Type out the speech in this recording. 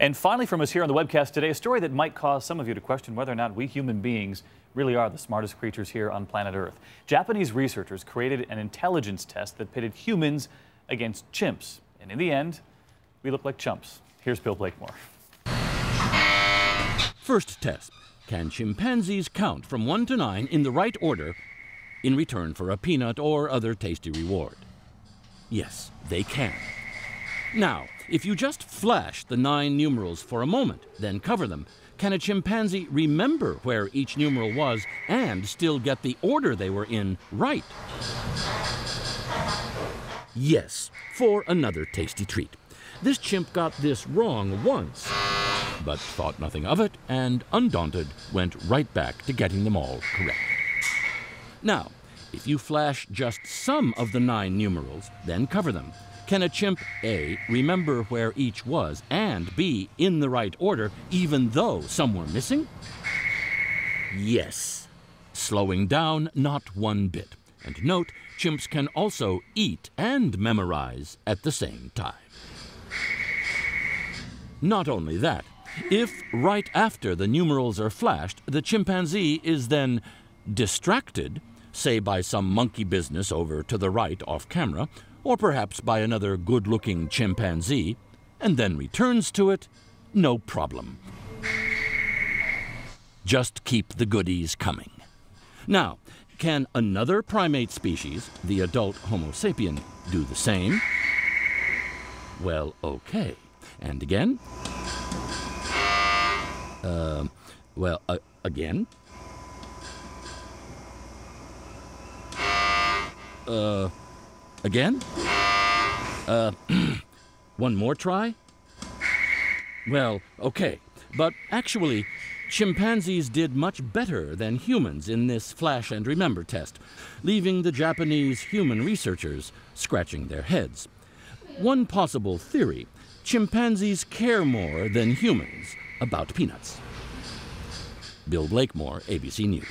And finally, from us here on the webcast today, a story that might cause some of you to question whether or not we human beings really are the smartest creatures here on planet Earth. Japanese researchers created an intelligence test that pitted humans against chimps. And in the end, we look like chumps. Here's Bill Blakemore. First test Can chimpanzees count from 1 to 9 in the right order in return for a peanut or other tasty reward? Yes, they can. Now, if you just flash the nine numerals for a moment, then cover them, can a chimpanzee remember where each numeral was and still get the order they were in right? Yes, for another tasty treat. This chimp got this wrong once, but thought nothing of it and, undaunted, went right back to getting them all correct. Now, if you flash just some of the nine numerals, then cover them, can a chimp A remember where each was and B in the right order even though some were missing? Yes. Slowing down not one bit. And note, chimps can also eat and memorize at the same time. Not only that, if right after the numerals are flashed, the chimpanzee is then distracted, say by some monkey business over to the right off camera, or perhaps by another good looking chimpanzee, and then returns to it, no problem. Just keep the goodies coming. Now, can another primate species, the adult Homo sapien, do the same? Well, okay. And again? Uh, well, uh, again? Uh, Again? Uh, one more try? Well, okay. But actually, chimpanzees did much better than humans in this flash and remember test, leaving the Japanese human researchers scratching their heads. One possible theory chimpanzees care more than humans about peanuts. Bill Blakemore, ABC News.